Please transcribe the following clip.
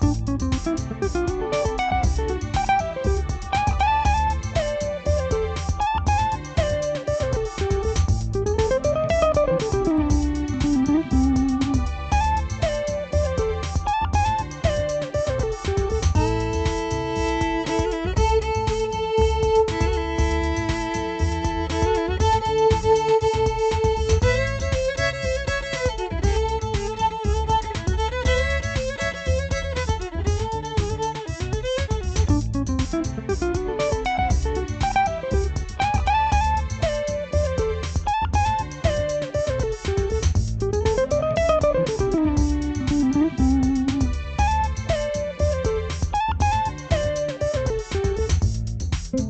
Bye.